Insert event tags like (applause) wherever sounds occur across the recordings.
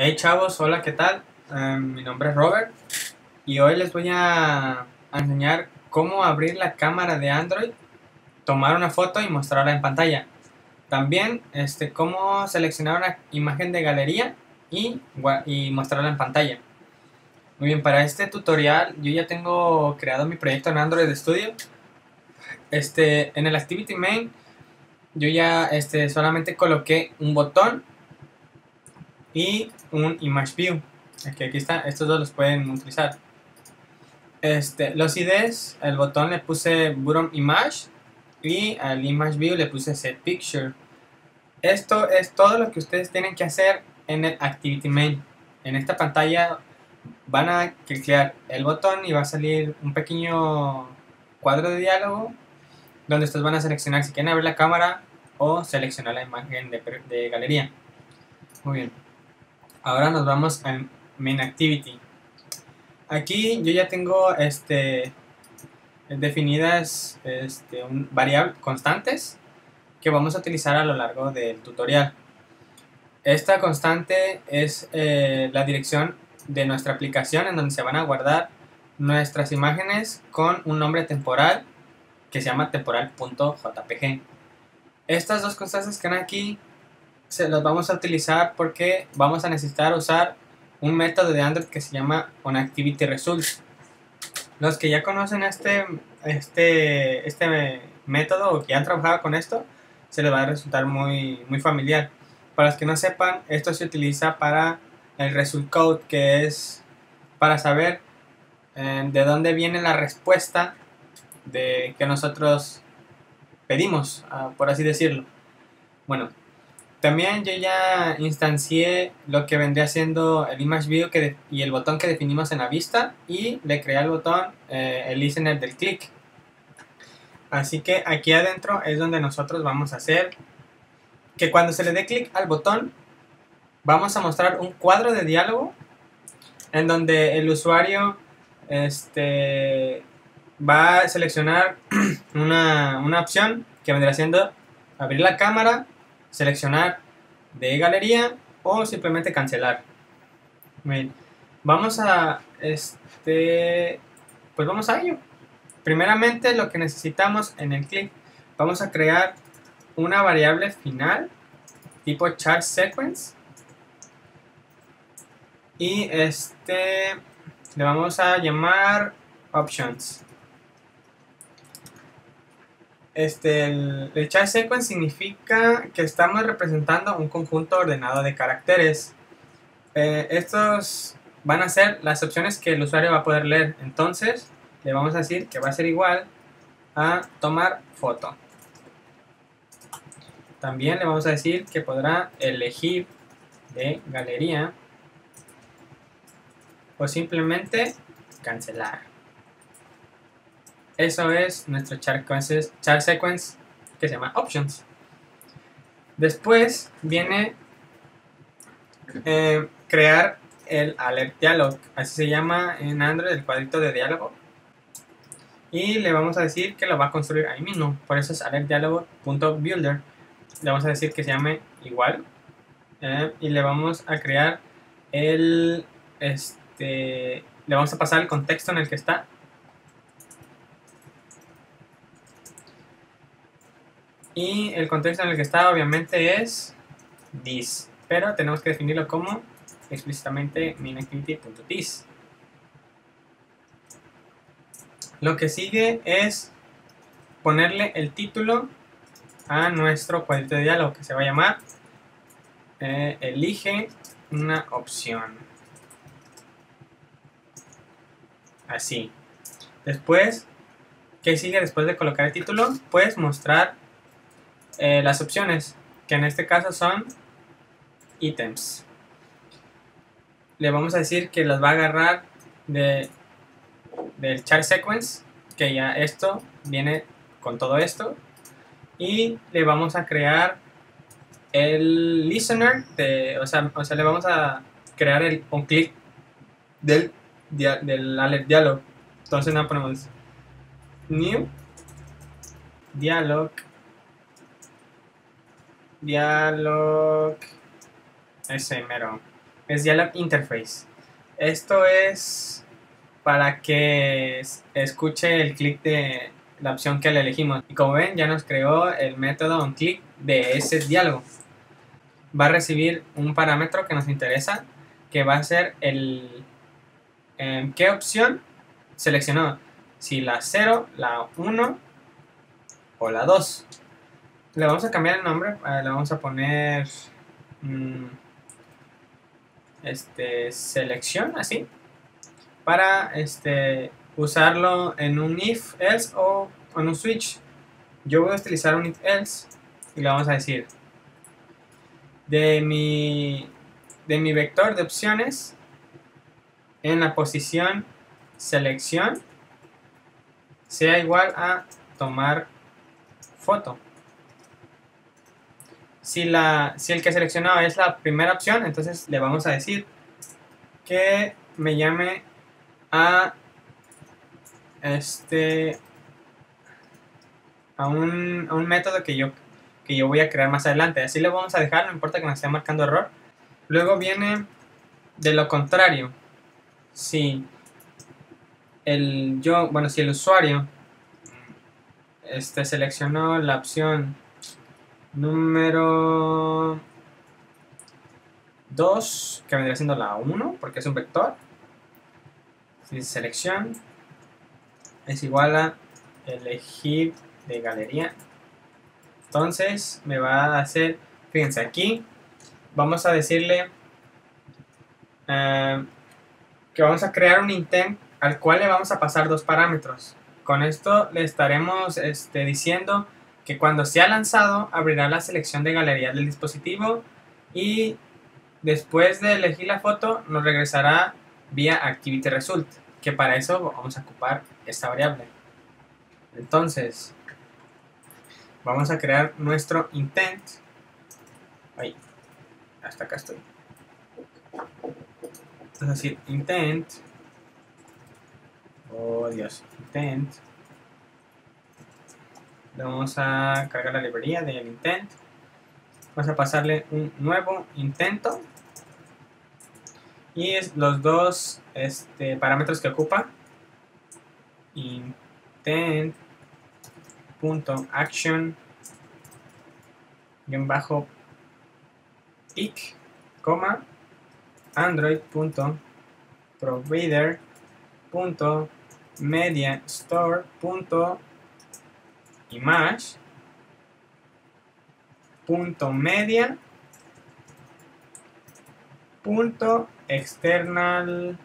Hey chavos, hola, ¿qué tal? Eh, mi nombre es Robert y hoy les voy a, enseñar cómo abrir la cámara de Android, tomar una foto y mostrarla en pantalla. También este, cómo seleccionar una imagen de galería y, y mostrarla en pantalla. Muy bien, para este tutorial yo ya tengo creado mi proyecto en Android Studio. Este, en el Activity Main yo ya este, solamente coloqué un botón y un Image View. Aquí, aquí está, estos dos los pueden utilizar. Este, los IDs, el botón le puse Bottom Image y al Image View le puse Set Picture. Esto es todo lo que ustedes tienen que hacer en el Activity Main. En esta pantalla van a clicar el botón y va a salir un pequeño cuadro de diálogo donde ustedes van a seleccionar si quieren abrir la cámara o seleccionar la imagen de, de galería. Muy bien. Ahora nos vamos al Main Activity. Aquí yo ya tengo este, definidas este, variables constantes que vamos a utilizar a lo largo del tutorial. Esta constante es eh, la dirección de nuestra aplicación en donde se van a guardar nuestras imágenes con un nombre temporal que se llama temporal.jpg. Estas dos constantes que están aquí se las vamos a utilizar porque vamos a necesitar usar un método de Android que se llama onActivityResult. Los que ya conocen este, este, este método o que han trabajado con esto, se les va a resultar muy, muy familiar. Para los que no sepan, esto se utiliza para el result code, que es para saber eh, de dónde viene la respuesta de que nosotros pedimos, ah, por así decirlo. Bueno, también yo ya instancié lo que vendría siendo el image view que y el botón que definimos en la vista y le creé al botón eh, el listener del click. Así que aquí adentro es donde nosotros vamos a hacer que cuando se le dé clic al botón vamos a mostrar un cuadro de diálogo en donde el usuario este, va a seleccionar (clears throat) una, una opción que vendrá siendo abrir la cámara, seleccionar de galería o simplemente cancelar. Bien, vamos a este pues vamos a ello. Primeramente lo que necesitamos en el clip vamos a crear una variable final tipo chart sequence y este le vamos a llamar options. Este, el, el sequence significa que estamos representando un conjunto ordenado de caracteres. Eh, estos van a ser las opciones que el usuario va a poder leer. Entonces, le vamos a decir que va a ser igual a tomar foto. También le vamos a decir que podrá elegir de galería o simplemente cancelar. Eso es nuestro chart, sequences- chart sequence que se llama options. Después viene eh, crear el alert dialog, así se llama en Android el cuadrito de diálogo. Y le vamos a decir que lo va a construir ahí mismo, por eso es alertdialogo.builder. Le vamos a decir que se llame igual eh, y le vamos a crear el este le vamos a pasar el contexto en el que está y el contexto en el que está obviamente es this pero tenemos que definirlo como explícitamente mainActivity.this lo que sigue es ponerle el título a nuestro cuadrito de diálogo que se va a llamar eh, elige una opción. Así. Después ¿qué sigue después de colocar el título? pues mostrar eh, las opciones que en este caso son ítems. Le vamos a decir que las va a agarrar de del chart sequence que ya esto viene con todo esto. Y le vamos a crear el listener de, o sea, o sea le vamos a crear el un clic del del alert dialog entonces no ponemos new dialog dialog ese mero es Dialog Interface. Esto es para que escuche el clic de la opción que le elegimos. Y como ven, ya nos creó el método onClick de ese diálogo. Va a recibir un parámetro que nos interesa, que va a ser el em, qué opción seleccionó. Si la 0, la 1 o la 2. Le vamos a cambiar el nombre, eh, le vamos a poner mm, este selección así para este usarlo en un if else o en un switch. Yo voy a utilizar un if else y le vamos a decir de mi de mi vector de opciones en la posición selección sea igual a tomar foto. Si, la, si el que seleccionado es la primera opción, entonces le vamos a decir que me llame a este a un, a un método que yo, que yo voy a crear más adelante. Así le vamos a dejar, no importa que me esté marcando error. Luego viene de lo contrario. Si el yo, bueno, si el usuario este seleccionó la opción número 2, que vendría siendo la 1, porque es un vector. Si selección es igual a elegir de galería. Entonces me va a hacer, fíjense aquí, vamos a decirle eh, que vamos a crear un intent al cual le vamos a pasar dos parámetros. Con esto le estaremos este, diciendo que cuando sea lanzado abrirá la selección de galería del dispositivo y después de elegir la foto nos regresará vía activity result que para eso vamos a ocupar esta variable. Entonces vamos a crear nuestro intent. Ahí hasta acá estoy. Es decir intent. Oh dios intent le vamos a cargar la librería del intent. Vamos a pasarle un nuevo intento. Y los dos este, parámetros que ocupa. Intent punto action bajo pic coma android punto provider punto media store punto image punto media punto external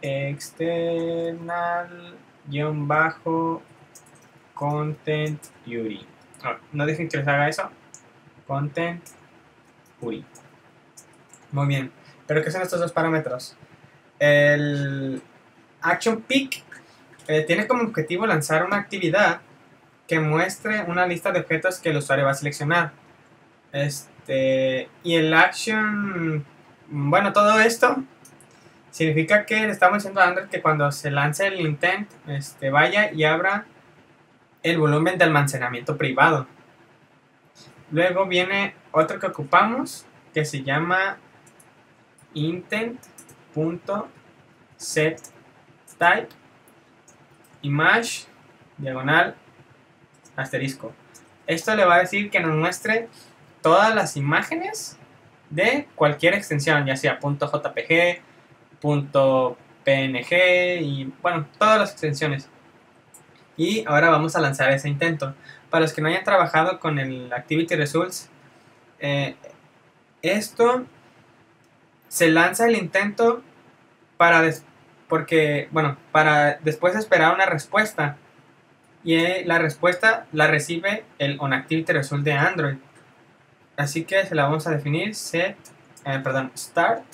external guion bajo content URI no, dejen que les haga eso content URI muy bien pero qué son estos dos parámetros el action peak eh, tiene como objetivo lanzar una actividad que muestre una lista de objetos que el usuario va a seleccionar. Este, y el action, bueno, todo esto significa que le estamos diciendo a Android que cuando se lance el intent, este, vaya y abra el volumen de almacenamiento privado. Luego viene otro que ocupamos que se llama intent.setType image diagonal asterisco. Esto le va a decir que nos muestre todas las imágenes de cualquier extensión, ya sea .jpg, .png y bueno, todas las extensiones. Y ahora vamos a lanzar ese intento. Para los que no hayan trabajado con el Activity Results, eh, esto se lanza el intento para porque bueno para después esperar una respuesta y eh, la respuesta la recibe el onActivity result de Android. Así que se la vamos a definir set, eh, perdón, start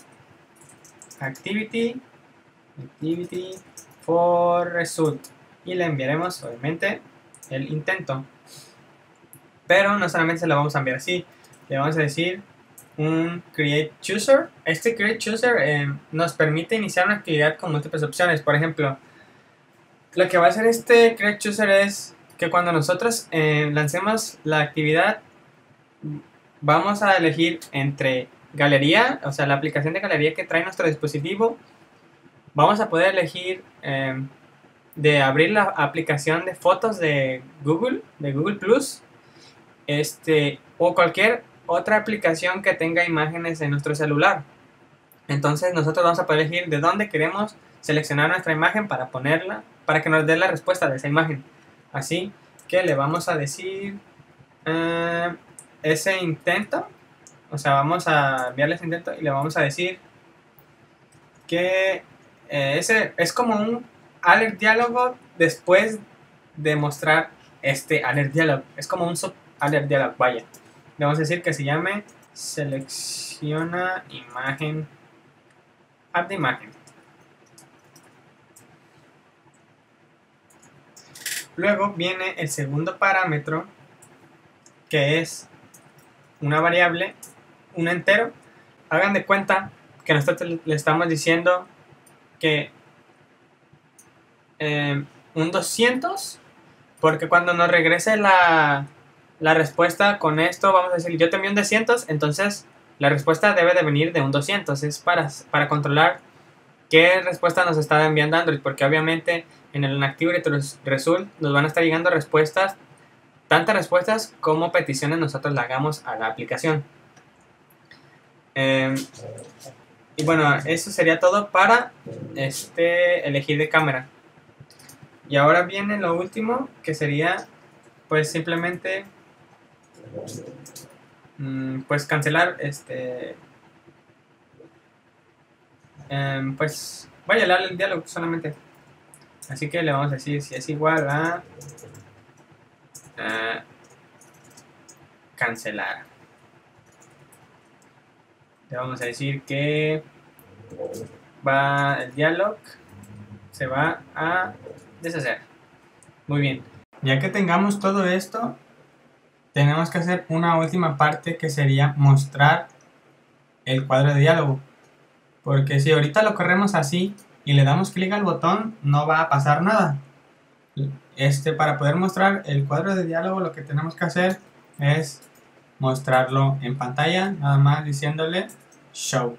activity activity for result y le enviaremos obviamente el intento. Pero no solamente se la vamos a enviar así, le vamos a decir un create chooser. Este create chooser eh, nos permite iniciar una actividad con múltiples opciones. Por ejemplo, lo que va a hacer este Create Chooser es que cuando nosotros eh, lancemos la actividad, vamos a elegir entre galería, o sea, la aplicación de galería que trae nuestro dispositivo, vamos a poder elegir em, de abrir la aplicación de fotos de Google, de Google Plus, este, o cualquier otra aplicación que tenga imágenes en nuestro celular. Entonces nosotros vamos a poder elegir de dónde queremos seleccionar nuestra imagen para ponerla, para que nos dé la respuesta de esa imagen. Así que le vamos a decir eh, ese intento, o sea, vamos a enviarle ese intento y le vamos a decir que eh, ese es como un alert diálogo después de mostrar este alert diálogo. Es como un sub alert diálogo, vaya. Le vamos a decir que se llame selecciona imagen, add imagen. Luego viene el segundo parámetro, que es una variable, un entero. Hagan de cuenta que nosotros le estamos diciendo que eh, un 200, porque cuando nos regrese la, la respuesta con esto, vamos a decir, yo te un 200, entonces la respuesta debe de venir de un 200. Es para, para controlar qué respuesta nos está enviando Android, porque obviamente en el Activity Result nos van a estar llegando respuestas, tantas respuestas como peticiones nosotros le hagamos a la aplicación. Em, y bueno, eso sería todo para este elegir de cámara. Y ahora viene lo último, que sería pues simplemente mm, pues cancelar este em, pues vaya a darle el diálogo solamente Así que le vamos a decir si es igual a, cancelar. Le vamos a decir que va el dialog se va a deshacer. Muy bien. Ya que tengamos todo esto, tenemos que hacer una última parte que sería mostrar el cuadro de diálogo. Porque si ahorita lo corremos así, y le damos clic al botón, no va a pasar nada. Este, para poder mostrar el cuadro de diálogo, lo que tenemos que hacer es mostrarlo en pantalla, nada más diciéndole Show.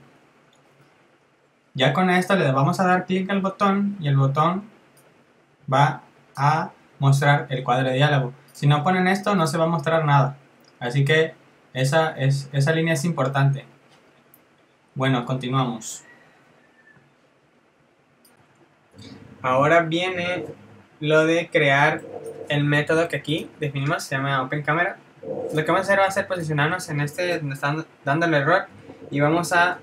Ya con esto le vamos a dar clic al botón y el botón va a mostrar el cuadro de diálogo. Si no ponen esto, no se va a mostrar nada. Así que esa, es, esa línea es importante. Bueno, continuamos. Ahora viene lo de crear el método que aquí definimos, se llama OpenCamera. Lo que vamos a hacer va a ser posicionarnos en este donde están dando el error y vamos a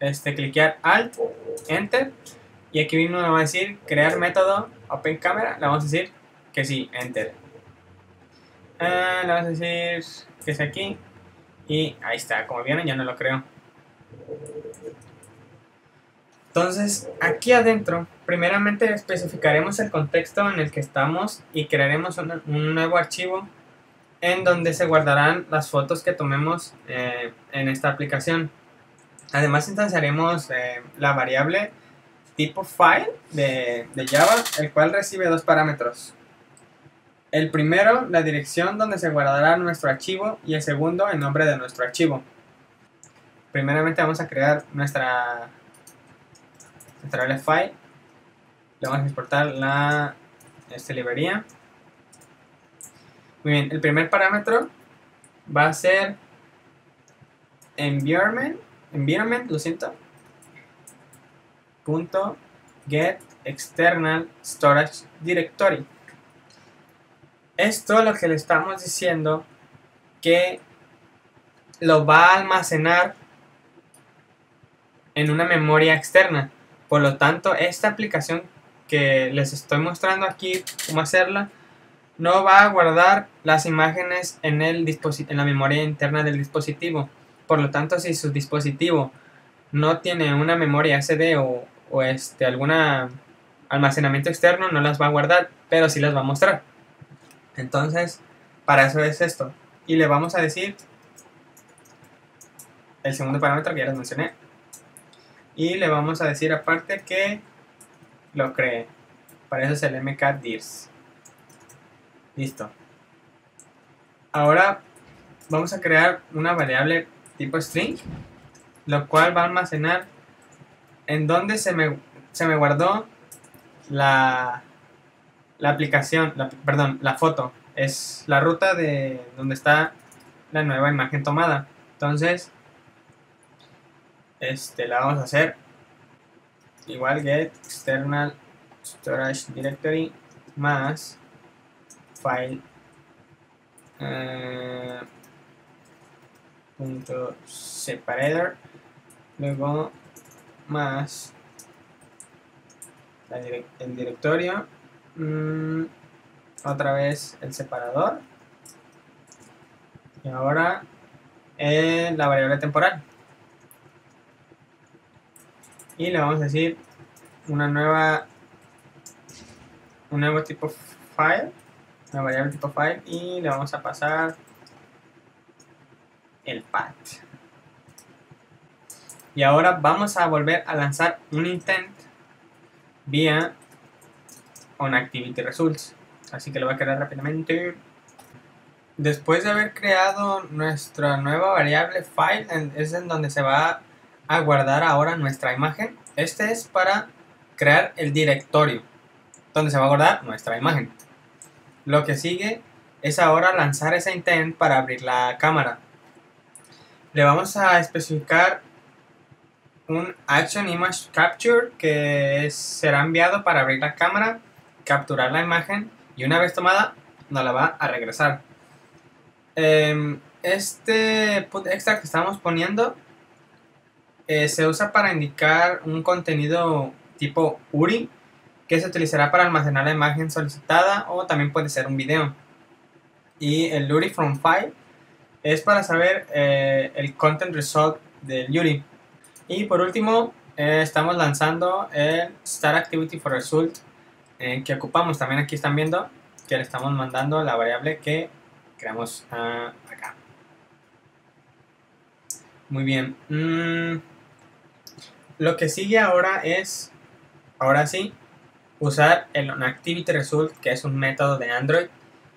este, cliquear Alt, Enter y aquí mismo nos va a decir crear método OpenCamera, le vamos a decir que sí, Enter. Ah, le vamos a decir que es aquí y ahí está, como vieron ya no lo creo. Entonces, aquí adentro, primeramente especificaremos el contexto en el que estamos y crearemos un, nuevo archivo en donde se guardarán las fotos que tomemos eh, en esta aplicación. Además, instanciaremos eh, la variable tipo file de, de Java, el cual recibe dos parámetros. El primero, la dirección donde se guardará nuestro archivo y el segundo, el nombre de nuestro archivo. Primeramente vamos a crear nuestra el file. Le vamos a exportar la esta librería. Muy bien el primer parámetro va a ser environment environment lo siento punto get external storage directory. Esto lo que le estamos diciendo que lo va a almacenar en una memoria externa por lo tanto, esta aplicación que les estoy mostrando aquí, cómo hacerla, no va a guardar las imágenes en, el en la memoria interna del dispositivo. Por lo tanto, si su dispositivo no tiene una memoria SD o, o este, alguna almacenamiento externo, no las va a guardar, pero sí las va a mostrar. Entonces, para eso es esto. Y le vamos a decir el segundo parámetro que ya les mencioné, y le vamos a decir aparte que lo cree. Para eso es el mkdirs. Listo. Ahora vamos a crear una variable tipo string lo cual va a almacenar en donde se me, se me guardó la, la aplicación, perdón, la foto. Es la ruta de donde está la nueva imagen tomada. Entonces, este, la vamos a hacer. Igual get external storage directory más file eh, punto separator luego más el directorio mm, otra vez el separador y ahora eh, la variable temporal y le vamos a decir una nueva un nuevo tipo file una variable tipo file y le vamos a pasar el path. Y ahora vamos a volver a lanzar un intent vía onActivityResults results. Así que lo voy a crear rápidamente. Después de haber creado nuestra nueva variable file es en donde se va a guardar ahora nuestra imagen este es para crear el directorio donde se va a guardar nuestra imagen. Lo que sigue es ahora lanzar ese intent para abrir la cámara. Le vamos a especificar un Action Image Capture que será enviado para abrir la cámara, capturar la imagen y una vez tomada nos la va a regresar. Em, este put extra que estamos poniendo eh, se usa para indicar un contenido tipo URI que se utilizará para almacenar la imagen solicitada o también puede ser un video. Y el URI from file es para saber eh, el content result del URI. Y por último, eh, estamos lanzando el start activity for result que ocupamos. También aquí están viendo que le estamos mandando la variable que creamos ah, acá. Muy bien. Mm, lo que sigue ahora es, ahora sí, usar el OnActivityResult, que es un método de Android.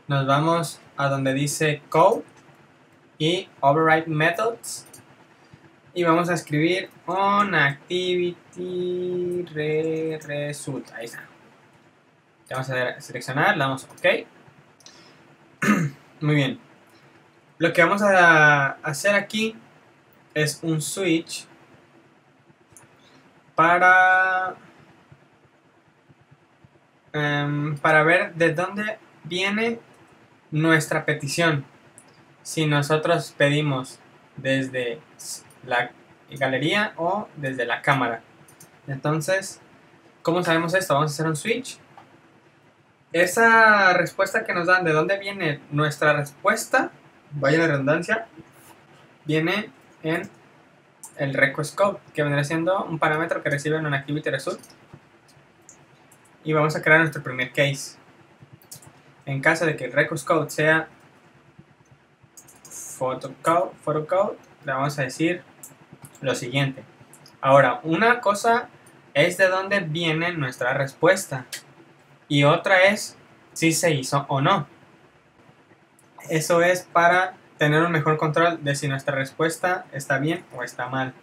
Nos vamos a donde dice Code y Override Methods. Y vamos a escribir OnActivityResult. Ahí está. Vamos a seleccionar, le damos OK. (clears throat) Muy bien. Lo que vamos a hacer aquí es un switch para Em, para ver de dónde viene nuestra petición. Si nosotros pedimos desde la galería o desde la cámara. Entonces, ¿cómo sabemos esto? Vamos a hacer un switch. Esa respuesta que nos dan, de dónde viene nuestra respuesta, vaya la redundancia, viene en el request code, que vendrá siendo un parámetro que recibe en un activity result y vamos a crear nuestro primer case. En caso de que el records code sea photocode, photocode, le vamos a decir lo siguiente. Ahora, una cosa es de dónde viene nuestra respuesta y otra es si se hizo o no. Eso es para tener un mejor control de si nuestra respuesta está bien o está mal.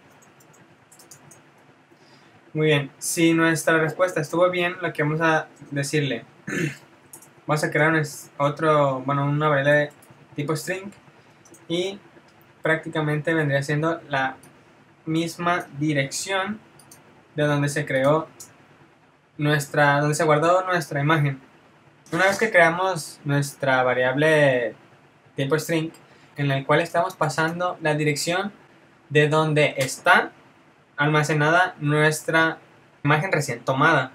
Muy bien, si nuestra respuesta estuvo bien, lo que vamos a decirle, (clears throat) vamos a crear otro, bueno, una variable tipo string y prácticamente vendría siendo la misma dirección de donde se creó nuestra, donde se guardó nuestra imagen. Una vez que creamos nuestra variable tipo string, en la cual estamos pasando la dirección de donde está almacenada nuestra imagen recién tomada.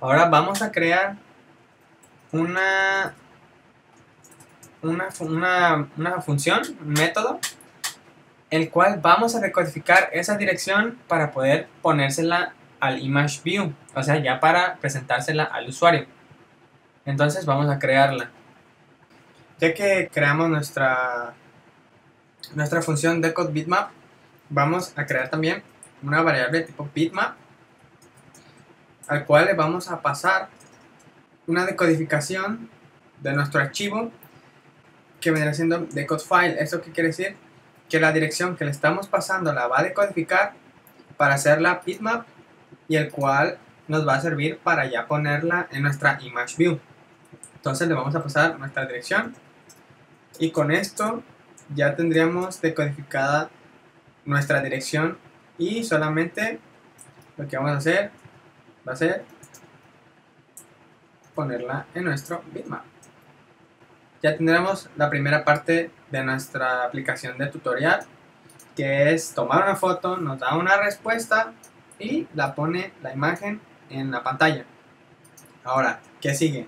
Ahora vamos a crear una, una, una, función, un método, el cual vamos a recodificar esa dirección para poder ponérsela al image view, o sea, ya para presentársela al usuario. Entonces vamos a crearla. Ya que creamos nuestra, nuestra función decode bitmap, vamos a crear también una variable tipo bitmap al cual le vamos a pasar una decodificación de nuestro archivo que vendrá siendo decode file. ¿Esto qué quiere decir? que la dirección que le estamos pasando la va a decodificar para hacer la bitmap y el cual nos va a servir para ya ponerla en nuestra image view. Entonces le vamos a pasar nuestra dirección y con esto ya tendríamos decodificada nuestra dirección y solamente lo que vamos a hacer va a ser ponerla en nuestro bitmap. Ya tendremos la primera parte de nuestra aplicación de tutorial que es tomar una foto, nos da una respuesta y la pone la imagen en la pantalla. Ahora, ¿qué sigue?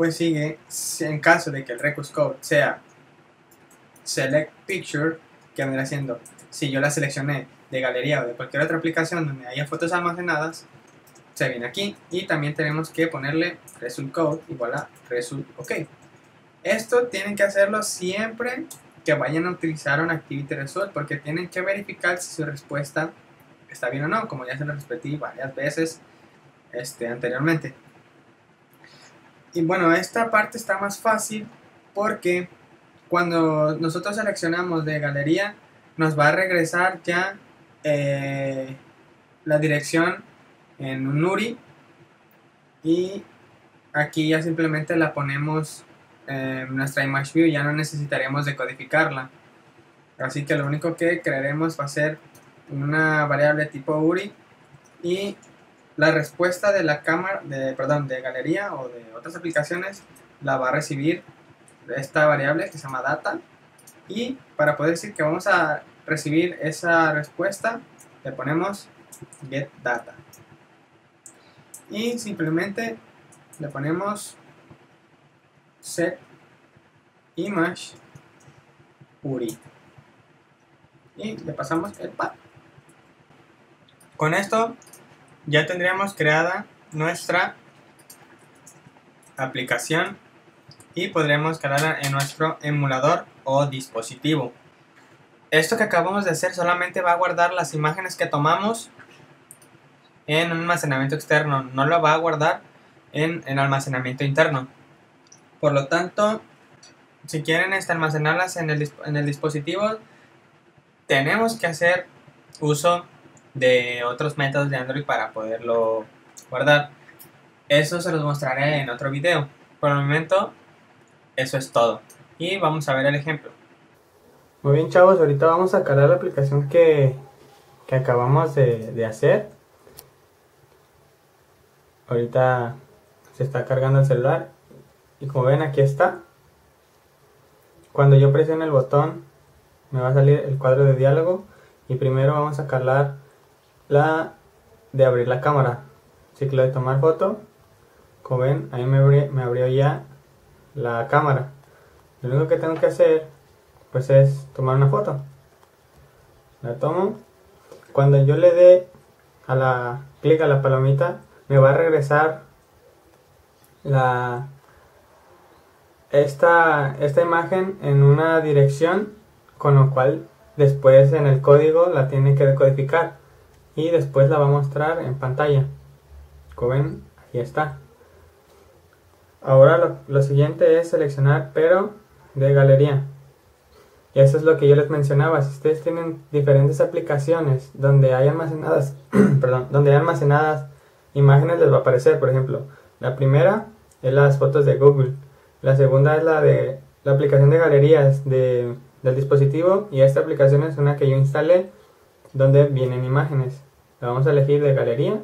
Pues sigue, en caso de que el recurse code sea select picture, que vendrá siendo, si yo la seleccioné de galería o de cualquier otra aplicación donde haya fotos almacenadas, se viene aquí y también tenemos que ponerle result code igual a result ok. Esto tienen que hacerlo siempre que vayan a utilizar un activity result porque tienen que verificar si su respuesta está bien o no, como ya se lo repetí varias veces este, anteriormente. Y bueno, esta parte está más fácil porque cuando nosotros seleccionamos de galería, nos va a regresar ya eh, la dirección en un URI y aquí ya simplemente la ponemos en nuestra image view, ya no necesitaremos decodificarla. Así que lo único que crearemos va a ser una variable tipo URI y la respuesta de la cámara, de, perdón, de galería o de otras aplicaciones la va a recibir esta variable que se llama data. Y para poder decir que vamos a recibir esa respuesta le ponemos get data. Y simplemente le ponemos set image URI y le pasamos el path. Con esto ya tendríamos creada nuestra aplicación y podremos crearla en nuestro emulador o dispositivo. Esto que acabamos de hacer solamente va a guardar las imágenes que tomamos en un almacenamiento externo, no lo va a guardar en el almacenamiento interno. Por lo tanto, si quieren este, almacenarlas en el, en el dispositivo, tenemos que hacer uso de otros métodos de Android para poderlo guardar. Eso se los mostraré en otro video. Por el momento, eso es todo. Y vamos a ver el ejemplo. Muy bien chavos, ahorita vamos a cargar la aplicación que, que acabamos de, de hacer. Ahorita se está cargando el celular. Y como ven aquí está. Cuando yo presione el botón me va a salir el cuadro de diálogo. Y primero vamos a cargar la de abrir la cámara. Ciclo de tomar foto. Como ven, ahí me abrió, ya la cámara. Lo único que tengo que hacer pues es tomar una foto. La tomo. Cuando yo le dé a la clic a la palomita, me va a regresar la esta, esta imagen en una dirección, con lo cual después en el código la tiene que decodificar y después la va a mostrar en pantalla. Como ven, ahí está. Ahora lo, siguiente es seleccionar pero de galería. Y eso es lo que yo les mencionaba. Si ustedes tienen diferentes aplicaciones donde hay almacenadas, (clears throat) perdón, donde hay almacenadas imágenes les va a aparecer. Por ejemplo, la primera es las fotos de Google. La segunda es la de la aplicación de galerías de, del dispositivo. Y esta aplicación es una que yo instalé donde vienen imágenes. La vamos a elegir de galería,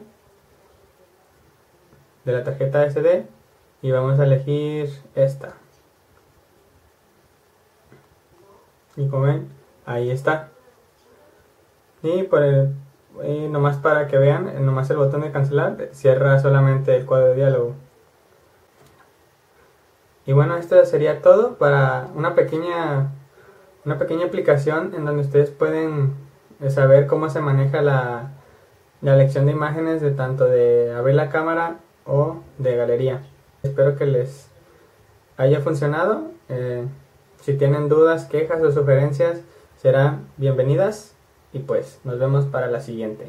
de la tarjeta SD y vamos a elegir esta. Y como ven, ahí está. Y por el, nomás para que vean, nomás el botón de cancelar cierra solamente el cuadro de diálogo. Y bueno, esto sería todo para una pequeña, una pequeña aplicación en donde ustedes pueden saber cómo se maneja la, la de imágenes de tanto de abrir la cámara o de galería. Espero que les haya funcionado. Eh, si tienen dudas, quejas o sugerencias serán bienvenidas y pues nos vemos para la siguiente.